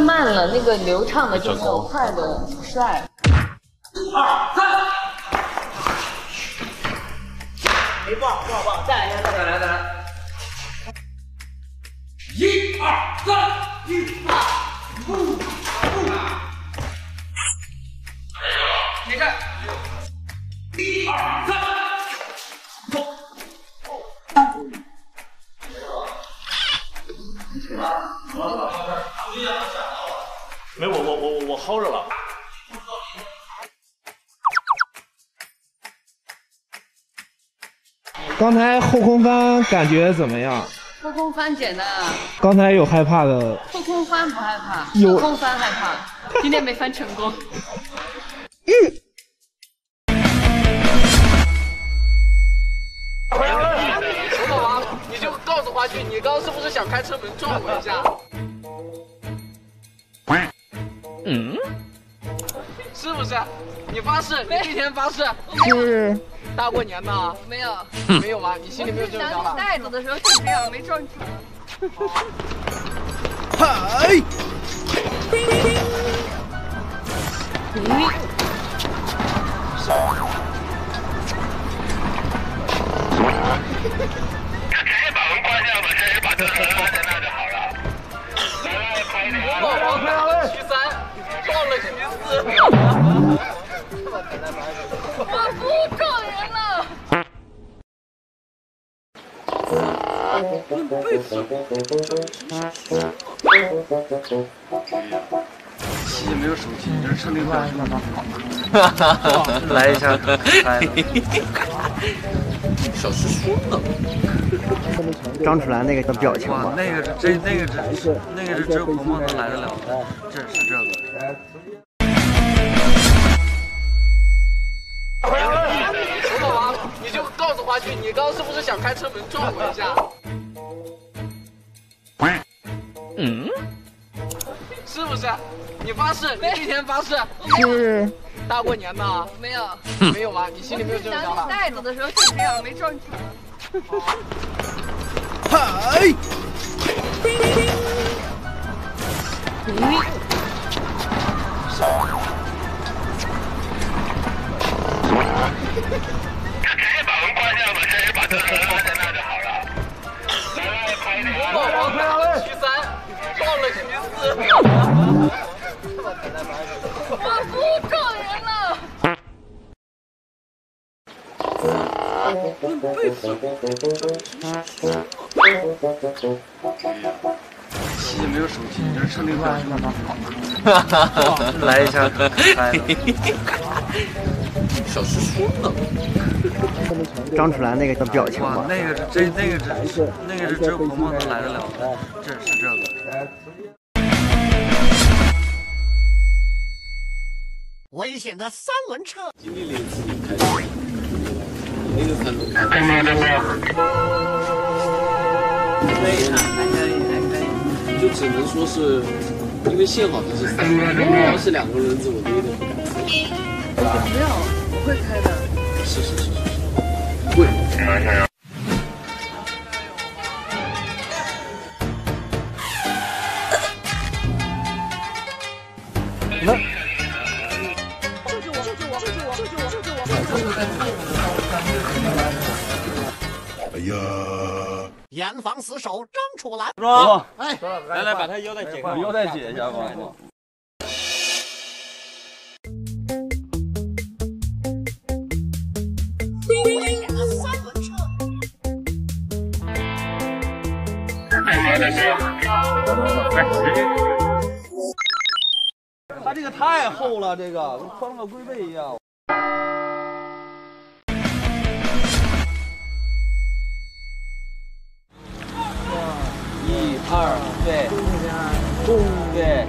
慢了，那个流畅的就没有快的帅。二三，没爆，不好棒，再来一下，再来，再来。刚才后空翻感觉怎么样？后空翻简单啊。刚才有害怕的？后空翻不害怕，有后空翻害怕。今天没翻成功。陈老王，你就告诉花俊，你刚刚是不是想开车门撞我一下？嗯，是不是？你发誓，你那天发誓。是。大过年的。没有。没有吗？你心里没有这种想法？带走的时候就这样，没撞成。嗨。谢谢没有手机，这是车内话。来一下，小师叔呢？张楚岚那个的表情哇，那个是真，那个是那个是只有鹏鹏能来得了的，这是这个。陈老王，你就告诉花俊，你刚刚是不是想开车门撞我一下？嗯，是不是？你发誓，你今天发誓。是。大过年的。没有。没有吗？你心里没有这种想法？袋子的时候就这样，没撞成。嗨。谢谢没有手机，这是车内话。来一下，小师叔呢？张楚岚那个的表情哇，那个是真，那个是那个是只有鹏鹏能来得了的，这是这个。危险的三轮车。经历了一次开车，那个三轮开。真的真的。可以啊，还可以，还可以。就只能说是，因为幸好他是三轮，要是两个轮子，我就有点不敢。不要，我会开的。是是是是是，会。那。哎呀！严防死守，张楚岚。说，哎，来来，把他腰带解开，腰带解一下吧。他这个太厚了，这个跟穿了个龟背一样。中对，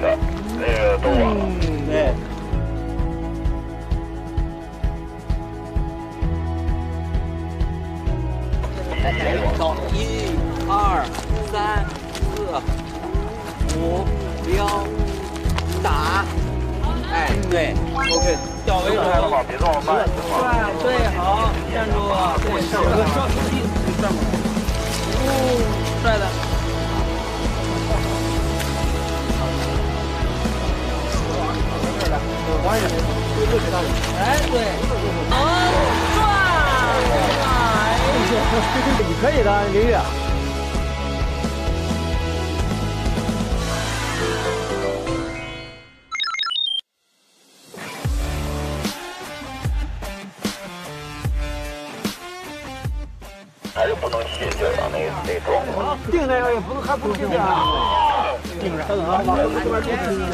那个东莞。嗯，对。走，一、二、三、四、五、六，打。哎，对，OK，掉位来了吧？别这么慢。帅，对，好，站住，对，上个上手机，上过。哦，帅的。一点，六十大点。哎，对。哦，赚！你可以的，林宇。还是不能进去吧？那那种。定那个也不能，还不能定啊。定着，等等啊，这边不停一下。